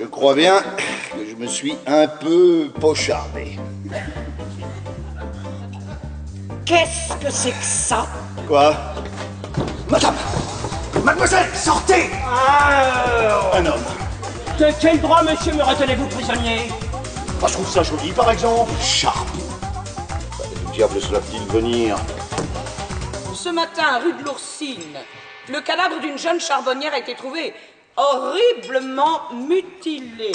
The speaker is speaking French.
Je crois bien que je me suis un peu pochardé. Qu'est-ce que c'est que ça Quoi Madame Mademoiselle, sortez Un homme. De quel droit, monsieur, me retenez-vous prisonnier Ah, Je trouve ça joli, par exemple. Sharp. Le diable cela peut-il venir Ce matin, rue de l'Oursine, le cadavre d'une jeune charbonnière a été trouvé horriblement mutilé.